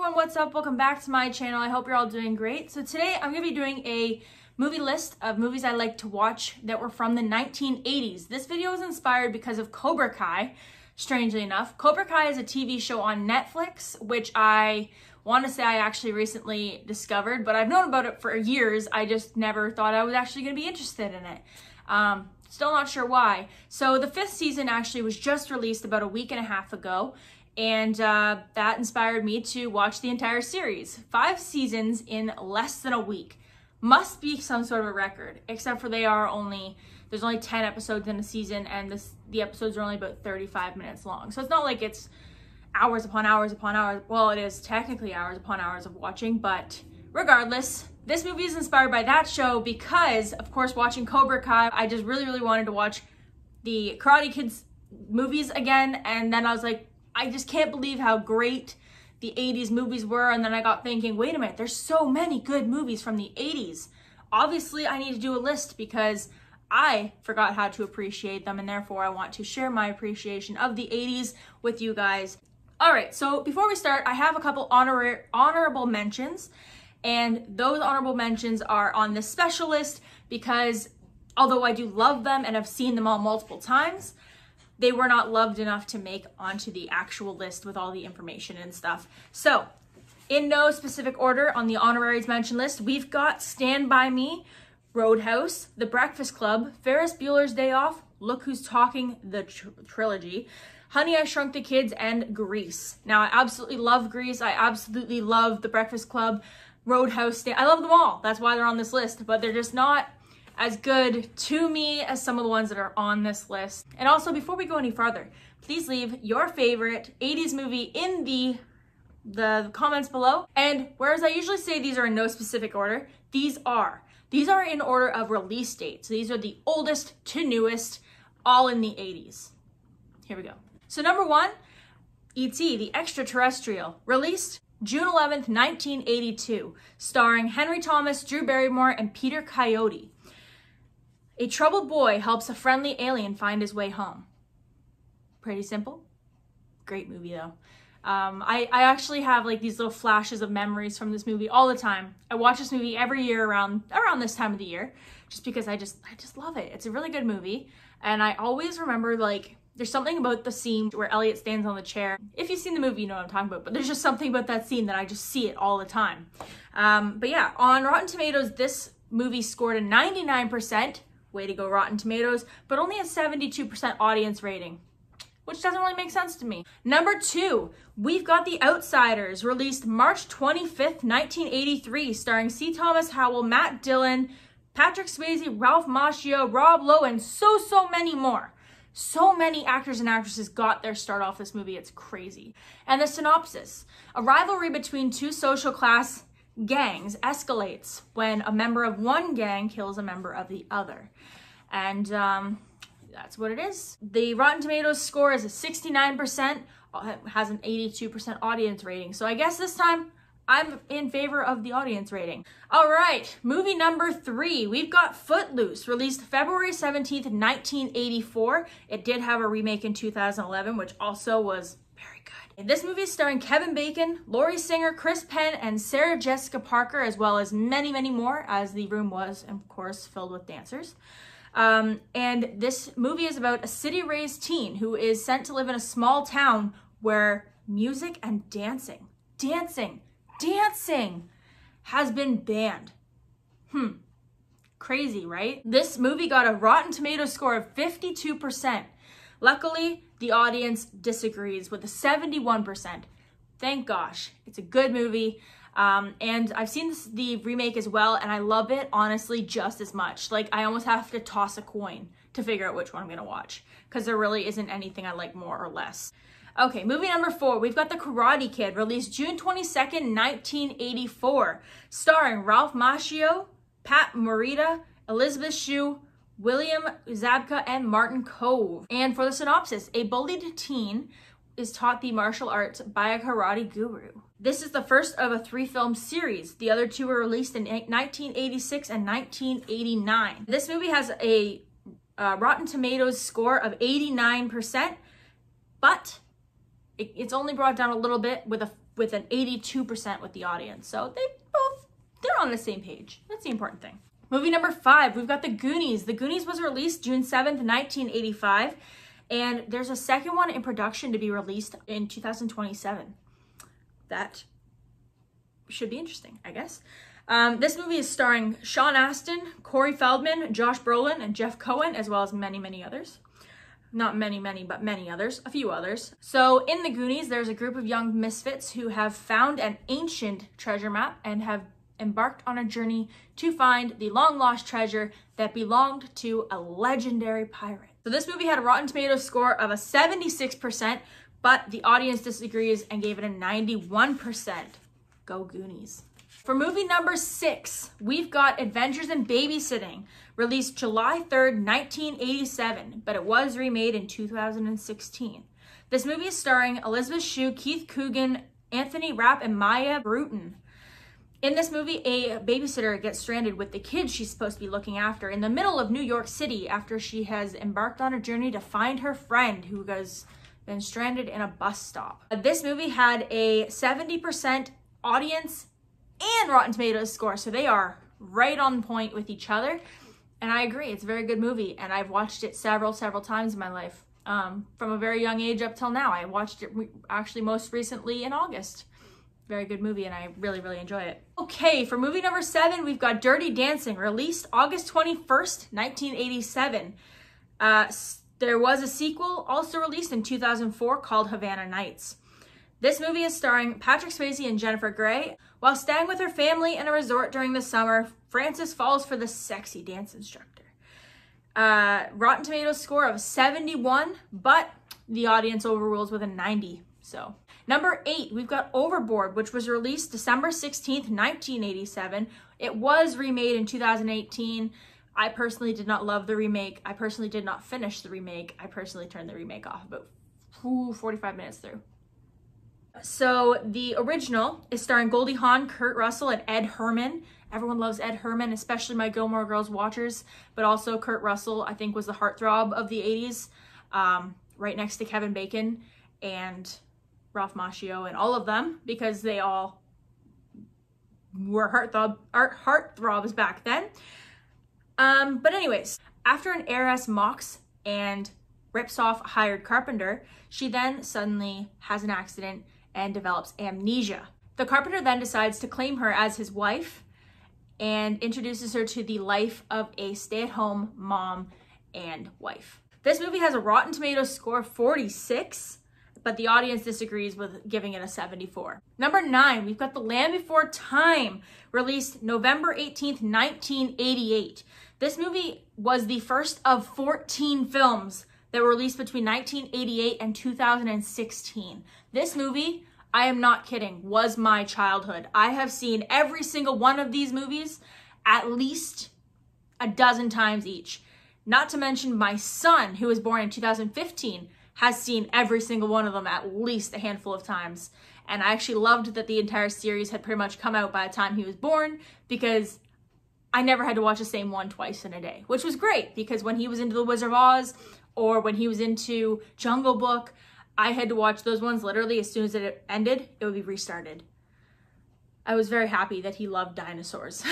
everyone, what's up? Welcome back to my channel. I hope you're all doing great. So today I'm going to be doing a movie list of movies I like to watch that were from the 1980s. This video was inspired because of Cobra Kai, strangely enough. Cobra Kai is a TV show on Netflix, which I want to say I actually recently discovered, but I've known about it for years. I just never thought I was actually going to be interested in it. Um, still not sure why. So the fifth season actually was just released about a week and a half ago, and uh, that inspired me to watch the entire series. Five seasons in less than a week. Must be some sort of a record, except for they are only, there's only 10 episodes in a season and this, the episodes are only about 35 minutes long. So it's not like it's hours upon hours upon hours. Well, it is technically hours upon hours of watching, but regardless, this movie is inspired by that show because, of course, watching Cobra Kai, I just really, really wanted to watch the Karate Kids movies again. And then I was like, I just can't believe how great the 80s movies were. And then I got thinking, wait a minute, there's so many good movies from the 80s. Obviously, I need to do a list because I forgot how to appreciate them, and therefore I want to share my appreciation of the 80s with you guys. All right, so before we start, I have a couple honor honorable mentions, and those honorable mentions are on this special list because although I do love them and have seen them all multiple times, they were not loved enough to make onto the actual list with all the information and stuff. So, in no specific order on the honoraries mention list, we've got Stand By Me, Roadhouse, The Breakfast Club, Ferris Bueller's Day Off, Look Who's Talking, the tr trilogy, Honey, I Shrunk the Kids, and Grease. Now, I absolutely love Grease. I absolutely love The Breakfast Club, Roadhouse. I love them all. That's why they're on this list, but they're just not as good to me as some of the ones that are on this list. And also, before we go any farther, please leave your favorite 80s movie in the the comments below. And whereas I usually say these are in no specific order, these are. These are in order of release date. So these are the oldest to newest, all in the 80s. Here we go. So number one, E.T., the extraterrestrial, released June 11th, 1982, starring Henry Thomas, Drew Barrymore, and Peter Coyote. A troubled boy helps a friendly alien find his way home. Pretty simple. Great movie though. Um, I, I actually have like these little flashes of memories from this movie all the time. I watch this movie every year around around this time of the year, just because I just I just love it. It's a really good movie, and I always remember like there's something about the scene where Elliot stands on the chair. If you've seen the movie, you know what I'm talking about. But there's just something about that scene that I just see it all the time. Um, but yeah, on Rotten Tomatoes, this movie scored a 99% Way to go, Rotten Tomatoes, but only a 72% audience rating which doesn't really make sense to me. Number two, we've got The Outsiders, released March 25th, 1983, starring C. Thomas Howell, Matt Dillon, Patrick Swayze, Ralph Macchio, Rob Lowe, and so, so many more. So many actors and actresses got their start off this movie. It's crazy. And the synopsis, a rivalry between two social class gangs escalates when a member of one gang kills a member of the other. And um, that's what it is. The Rotten Tomatoes score is a 69%, uh, has an 82% audience rating. So I guess this time I'm in favor of the audience rating. All right, movie number three. We've got Footloose, released February 17th, 1984. It did have a remake in 2011, which also was very good. This movie is starring Kevin Bacon, Lori Singer, Chris Penn, and Sarah Jessica Parker, as well as many, many more, as the room was, of course, filled with dancers. Um, and this movie is about a city-raised teen who is sent to live in a small town where music and dancing, dancing, dancing has been banned. Hmm. Crazy, right? This movie got a Rotten Tomato score of 52%. Luckily, the audience disagrees with a 71%. Thank gosh. It's a good movie. Um, and I've seen this, the remake as well, and I love it, honestly, just as much. Like, I almost have to toss a coin to figure out which one I'm to watch, because there really isn't anything I like more or less. Okay, movie number four, we've got The Karate Kid, released June 22nd, 1984, starring Ralph Macchio, Pat Morita, Elizabeth Shue, William Zabka, and Martin Kove. And for the synopsis, a bullied teen is taught the martial arts by a karate guru. This is the first of a three film series. The other two were released in 1986 and 1989. This movie has a uh, Rotten Tomatoes score of 89%, but it, it's only brought down a little bit with a with an 82% with the audience. So they both, they're on the same page. That's the important thing. Movie number five, we've got The Goonies. The Goonies was released June 7th, 1985. And there's a second one in production to be released in 2027. That should be interesting, I guess. Um, this movie is starring Sean Astin, Corey Feldman, Josh Brolin, and Jeff Cohen, as well as many, many others. Not many, many, but many others, a few others. So in the Goonies, there's a group of young misfits who have found an ancient treasure map and have embarked on a journey to find the long lost treasure that belonged to a legendary pirate. So this movie had a Rotten Tomatoes score of a 76%, but the audience disagrees and gave it a 91%. Go Goonies. For movie number six, we've got Adventures in Babysitting, released July 3rd, 1987, but it was remade in 2016. This movie is starring Elizabeth Shue, Keith Coogan, Anthony Rapp, and Maia Brewton. In this movie, a babysitter gets stranded with the kids she's supposed to be looking after in the middle of New York City after she has embarked on a journey to find her friend who has been stranded in a bus stop. This movie had a 70% audience Rotten Tomatoes score. So they are right on point with each other. And I agree, it's a very good movie. And I've watched it several, several times in my life. Um, from a very young age up till now. I watched it actually most recently in August. Very good movie, and I really, really enjoy it. Okay, for movie number seven, we've got Dirty Dancing, released August 21st, 1987. Uh, there was a sequel also released in 2004 called Havana Nights. This movie is starring Patrick Swayze and Jennifer Grey. While staying with her family in a resort during the summer, Frances falls for the sexy dance instructor. Uh, Rotten Tomatoes score of 71, but the audience overrules with a 90. So, number eight, we've got Overboard, which was released December 16th, 1987. It was remade in 2018. I personally did not love the remake. I personally did not finish the remake. I personally turned the remake off about 45 minutes through. So the original is starring Goldie Hawn, Kurt Russell, and Ed Herrmann. Everyone loves Ed Herrmann, especially my Gilmore Girls watchers, but also Kurt Russell, I think was the heartthrob of the 80s, um, right next to Kevin Bacon and Ralph Macchio and all of them because they all were heartthrob, heartthrobs back then. Um, but anyways, after an heiress mocks and rips off a hired carpenter, she then suddenly has an accident and develops amnesia. The carpenter then decides to claim her as his wife and introduces her to the life of a stay-at-home mom and wife. This movie has a Rotten Tomatoes score of 46, but the audience disagrees with giving it a 74. Number nine, we've got The Land Before Time, released November 18th, 1988. This movie was the first of 14 films that were released between 1988 and 2016. This movie, I am not kidding, was my childhood. I have seen every single one of these movies at least a dozen times each. Not to mention my son, who was born in 2015, has seen every single one of them at least a handful of times. And I actually loved that the entire series had pretty much come out by the time he was born because I never had to watch the same one twice in a day, which was great because when he was into The Wizard of Oz, or when he was into Jungle Book, I had to watch those ones literally as soon as it ended, it would be restarted. I was very happy that he loved dinosaurs.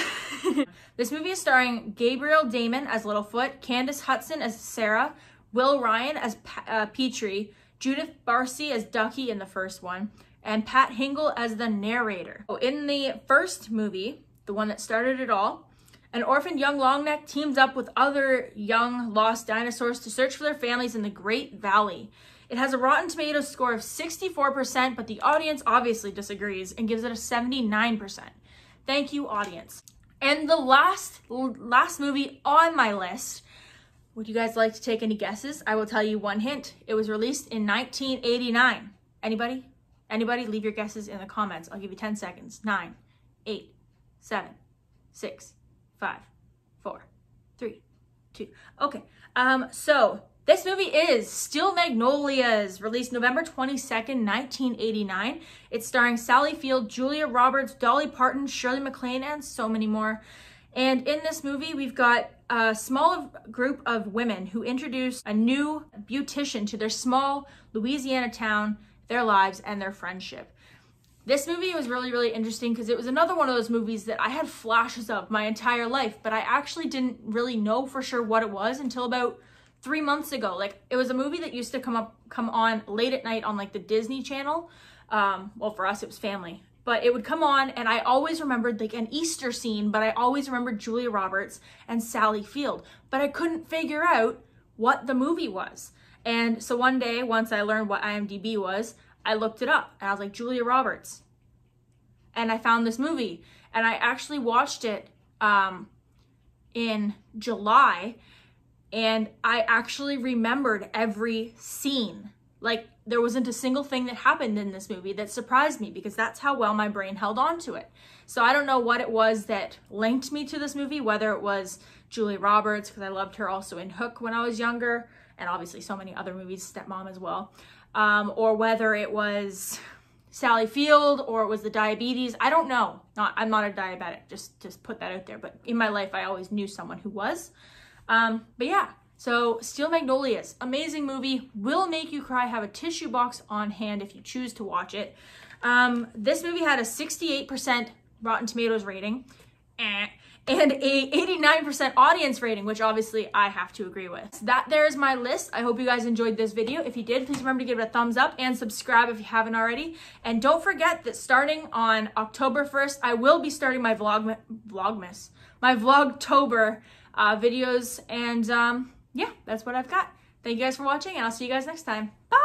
this movie is starring Gabriel Damon as Littlefoot, Candace Hutson as Cera, Will Ryan as uh, Petrie, Judith Barsi as Ducky in the first one, and Pat Hingle as the narrator. In the first movie, the one that started it all, an orphaned young longneck teams up with other young lost dinosaurs to search for their families in the Great Valley. It has a Rotten Tomatoes score of 64%, but the audience obviously disagrees and gives it a 79%. Thank you, audience. And the last last movie on my list, would you guys like to take any guesses? I will tell you one hint. It was released in 1989. Anybody? Anybody? Leave your guesses in the comments. I'll give you 10 seconds. Nine, eight, seven, six, five, four, three, two. Okay, um, so this movie is Steel Magnolias, released November 22nd, 1989. It's starring Sally Field, Julia Roberts, Dolly Parton, Shirley MacLaine, and so many more. And in this movie, we've got a small group of women who introduce a new beautician to their small Louisiana town, their lives, and their friendship. This movie was really, really interesting because it was another one of those movies that I had flashes of my entire life, but I actually didn't really know for sure what it was until about three months ago. Like it was a movie that used to come up, come on late at night on like the Disney Channel. Um, well, for us, it was family, but it would come on, and I always remembered like an Easter scene, but I always remembered Julia Roberts and Sally Field, but I couldn't figure out what the movie was. And so one day, once I learned what IMDb was, I looked it up and I was like, Julia Roberts. And I found this movie and I actually watched it um, in July and I actually remembered every scene. Like there wasn't a single thing that happened in this movie that surprised me because that's how well my brain held on to it. So I don't know what it was that linked me to this movie, whether it was Julia Roberts, because I loved her also in Hook when I was younger, and obviously so many other movies, Stepmom as well, um, or whether it was Sally Field or it was the diabetes. I don't know. Not I'm not a diabetic. Just just put that out there. But in my life, I always knew someone who was. Um, but yeah. So Steel Magnolias, amazing movie, will make you cry. Have a tissue box on hand if you choose to watch it. Um, this movie had a 68% Rotten Tomatoes rating. Eh and a 89% audience rating, which obviously I have to agree with. So that there is my list. I hope you guys enjoyed this video. If you did, please remember to give it a thumbs up and subscribe if you haven't already. And don't forget that starting on October 1st, I will be starting my vlog vlogmas, my vlogtober uh, videos. And um, yeah, that's what I've got. Thank you guys for watching and I'll see you guys next time. Bye!